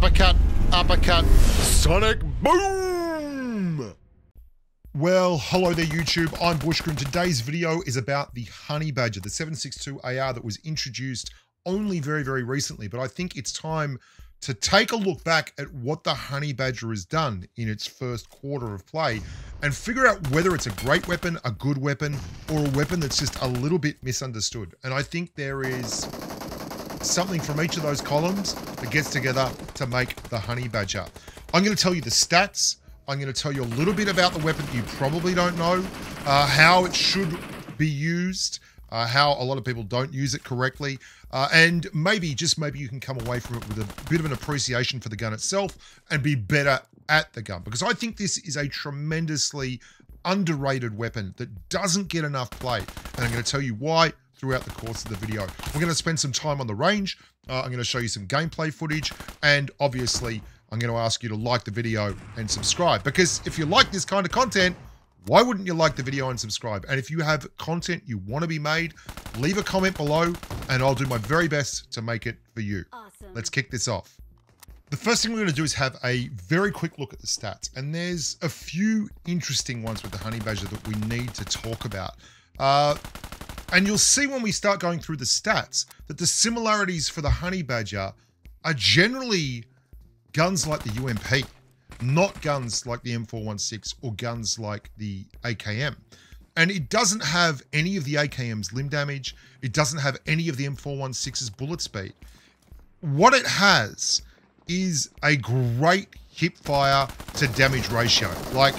Uppercut, uppercut, sonic boom! Well, hello there YouTube, I'm Bushka and today's video is about the Honey Badger, the 762 AR that was introduced only very, very recently, but I think it's time to take a look back at what the Honey Badger has done in its first quarter of play and figure out whether it's a great weapon, a good weapon, or a weapon that's just a little bit misunderstood. And I think there is something from each of those columns that gets together to make the Honey Badger. I'm going to tell you the stats. I'm going to tell you a little bit about the weapon you probably don't know, uh, how it should be used, uh, how a lot of people don't use it correctly, uh, and maybe, just maybe, you can come away from it with a bit of an appreciation for the gun itself and be better at the gun. Because I think this is a tremendously underrated weapon that doesn't get enough play. And I'm going to tell you why throughout the course of the video. We're going to spend some time on the range. Uh, I'm going to show you some gameplay footage. And obviously, I'm going to ask you to like the video and subscribe. Because if you like this kind of content, why wouldn't you like the video and subscribe? And if you have content you want to be made, leave a comment below and I'll do my very best to make it for you. Awesome. Let's kick this off. The first thing we're going to do is have a very quick look at the stats. And there's a few interesting ones with the Honey Badger that we need to talk about. Uh, and you'll see when we start going through the stats that the similarities for the Honey Badger are generally guns like the UMP not guns like the M416 or guns like the AKM. And it doesn't have any of the AKM's limb damage. It doesn't have any of the M416's bullet speed. What it has is a great hip fire to damage ratio. Like,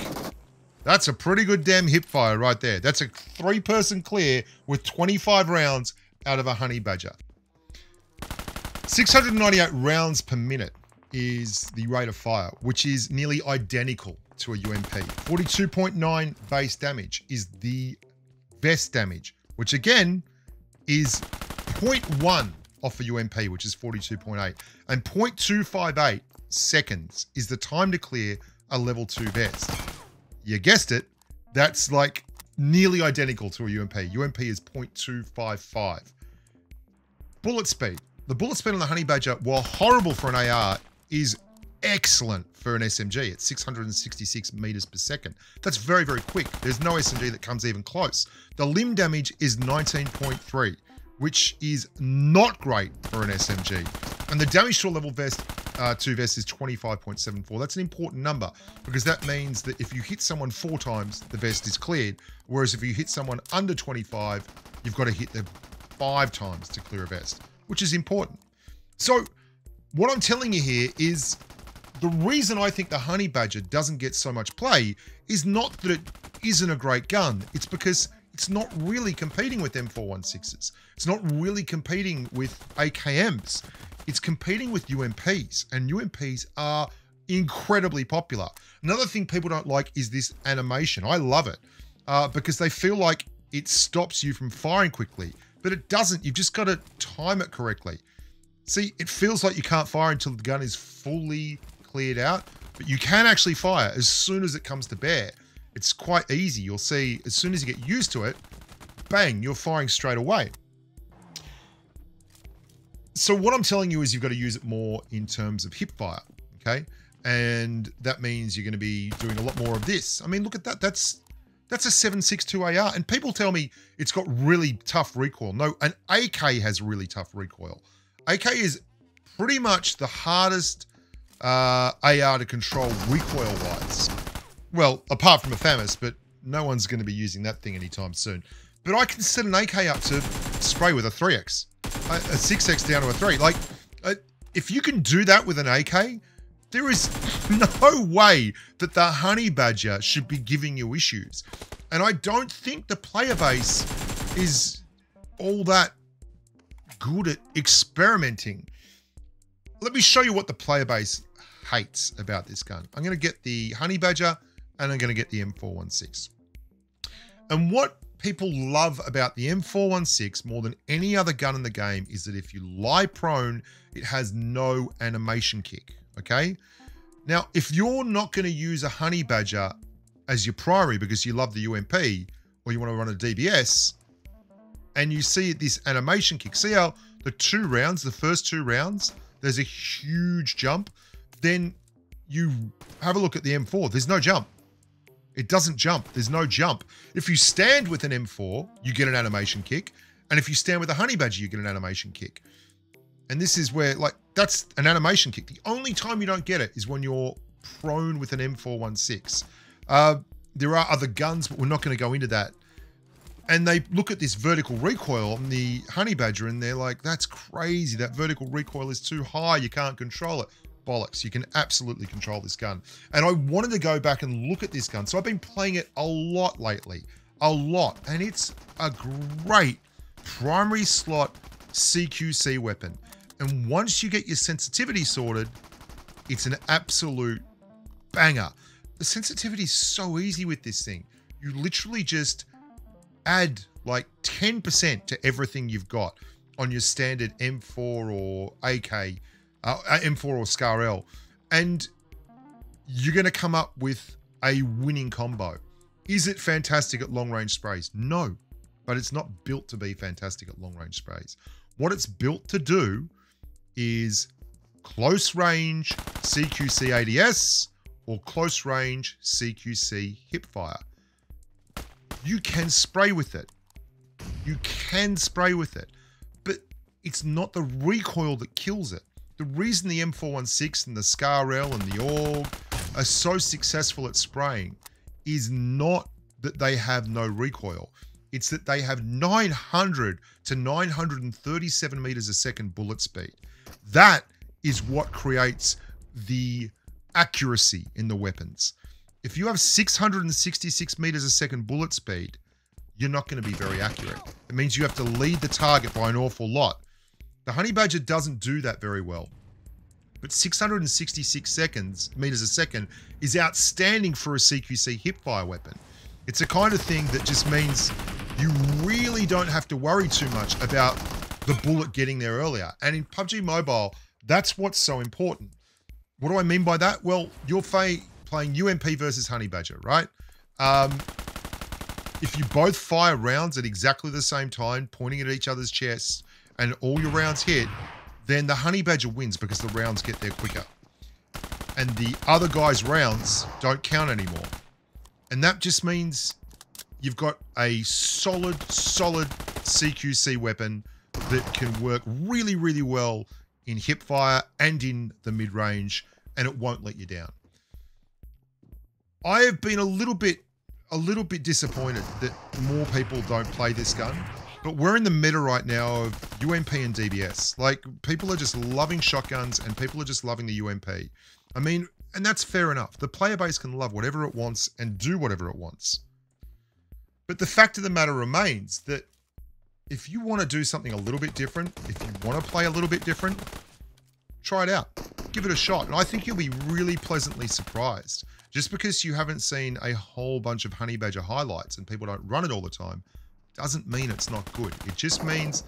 that's a pretty good damn hip fire right there. That's a three person clear with 25 rounds out of a honey badger. 698 rounds per minute is the rate of fire, which is nearly identical to a UMP. 42.9 base damage is the best damage, which again is 0.1 off a UMP, which is 42.8. And 0.258 seconds is the time to clear a level 2 vest. You guessed it, that's like nearly identical to a UMP. UMP is 0.255. Bullet speed. The bullet speed on the Honey Badger, while horrible for an AR, is excellent for an SMG at 666 meters per second. That's very, very quick. There's no SMG that comes even close. The limb damage is 19.3, which is not great for an SMG. And the damage to a level vest, uh, 2 vest is 25.74. That's an important number because that means that if you hit someone four times, the vest is cleared. Whereas if you hit someone under 25, you've got to hit them five times to clear a vest, which is important. So what I'm telling you here is the reason I think the Honey Badger doesn't get so much play is not that it isn't a great gun. It's because it's not really competing with M416s. It's not really competing with AKMs. It's competing with UMPs, and UMPs are incredibly popular. Another thing people don't like is this animation. I love it uh, because they feel like it stops you from firing quickly, but it doesn't. You've just got to time it correctly. See, it feels like you can't fire until the gun is fully cleared out, but you can actually fire as soon as it comes to bear. It's quite easy. You'll see as soon as you get used to it, bang, you're firing straight away. So what I'm telling you is you've got to use it more in terms of hip fire, okay? And that means you're going to be doing a lot more of this. I mean, look at that. That's that's a 762 AR. And people tell me it's got really tough recoil. No, an AK has really tough recoil. AK is pretty much the hardest uh, AR to control recoil-wise. Well, apart from a FAMAS, but no one's going to be using that thing anytime soon. But I can set an AK up to spray with a 3x, a, 6x down to a 3. Like, uh, if you can do that with an AK, there is no way that the Honey Badger should be giving you issues. And I don't think the player base is all that good at experimenting. Let me show you what the player base hates about this gun. I'm going to get the Honey Badger and I'm going to get the M416. And what people love about the M416 more than any other gun in the game is that if you lie prone, it has no animation kick, okay? Now, if you're not going to use a Honey Badger as your primary because you love the UMP or you want to run a DBS, and you see this animation kick. See how the two rounds, the first two rounds, there's a huge jump. then you have a look at the M4. There's no jump. It doesn't jump. There's no jump. If you stand with an M4, you get an animation kick. And if you stand with a honey badger, you get an animation kick. And this is where, like, that's an animation kick. The only time you don't get it is when you're prone with an M416. Uh, there are other guns, but we're not going to go into that. And they look at this vertical recoil on the honey badger and they're like, that's crazy. That vertical recoil is too high. You can't control it bollocks. You can absolutely control this gun. And I wanted to go back and look at this gun. So I've been playing it a lot lately, a lot. And it's a great primary slot CQC weapon. And once you get your sensitivity sorted, it's an absolute banger. The sensitivity is so easy with this thing. You literally just add like 10% to everything you've got on your standard M4 or AK uh, M4 or Scar L, and you're going to come up with a winning combo. Is it fantastic at long range sprays? No, but it's not built to be fantastic at long range sprays. What it's built to do is close range CQC ADS or close range CQC hipfire. You can spray with it. You can spray with it, but it's not the recoil that kills it the reason the M416 and the Scar L and the AUG are so successful at spraying is not that they have no recoil. It's that they have 900 to 937 meters a second bullet speed. That is what creates the accuracy in the weapons. If you have 666 meters a second bullet speed, you're not going to be very accurate. It means you have to lead the target by an awful lot. The Honey Badger doesn't do that very well. But 666 seconds meters a second is outstanding for a CQC hipfire weapon. It's a kind of thing that just means you really don't have to worry too much about the bullet getting there earlier. And in PUBG Mobile, that's what's so important. What do I mean by that? Well, you're playing UMP versus Honey Badger, right? Um, if you both fire rounds at exactly the same time, pointing at each other's chests, and all your rounds hit, then the honey badger wins because the rounds get there quicker. And the other guy's rounds don't count anymore. And that just means you've got a solid, solid CQC weapon that can work really, really well in hip fire and in the mid range, and it won't let you down. I have been a little bit, a little bit disappointed that more people don't play this gun but we're in the meta right now of UMP and DBS. Like, people are just loving shotguns and people are just loving the UMP. I mean, and that's fair enough. The player base can love whatever it wants and do whatever it wants. But the fact of the matter remains that if you want to do something a little bit different, if you want to play a little bit different, try it out. Give it a shot. And I think you'll be really pleasantly surprised. Just because you haven't seen a whole bunch of Honey Badger highlights and people don't run it all the time, doesn't mean it's not good. It just means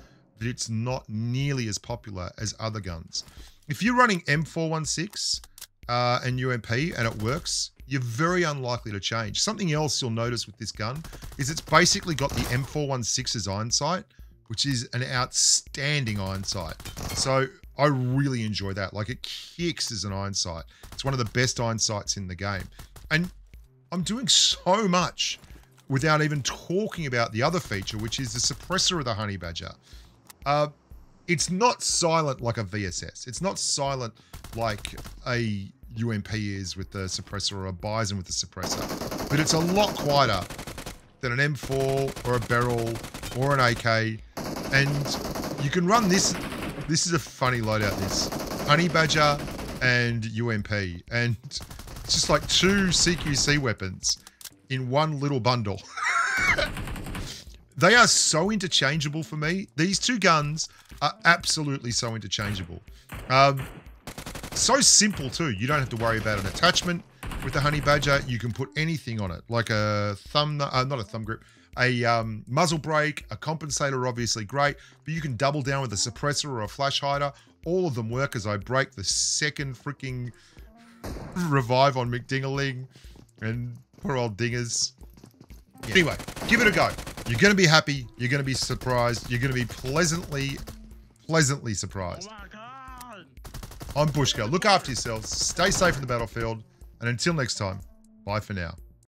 it's not nearly as popular as other guns. If you're running M416 uh, and UMP and it works, you're very unlikely to change. Something else you'll notice with this gun is it's basically got the M416's iron sight, which is an outstanding iron sight. So I really enjoy that. Like it kicks as an iron sight. It's one of the best iron sights in the game. And I'm doing so much without even talking about the other feature, which is the suppressor of the Honey Badger. Uh, it's not silent like a VSS. It's not silent like a UMP is with the suppressor or a Bizon with the suppressor. But it's a lot quieter than an M4 or a Beryl or an AK. And you can run this. This is a funny loadout, this. Honey Badger and UMP. And it's just like two CQC weapons in one little bundle. they are so interchangeable for me. These two guns are absolutely so interchangeable. Um, so simple too. You don't have to worry about an attachment with the Honey Badger. You can put anything on it, like a thumb, uh, not a thumb grip, a um, muzzle brake, a compensator, obviously great, but you can double down with a suppressor or a flash hider. All of them work as I break the second freaking revive on McDingaling and Poor old dingers. Yeah. Anyway, give it a go. You're going to be happy. You're going to be surprised. You're going to be pleasantly, pleasantly surprised. Oh I'm Bushka. Look after yourselves. Stay safe in the battlefield. And until next time, bye for now.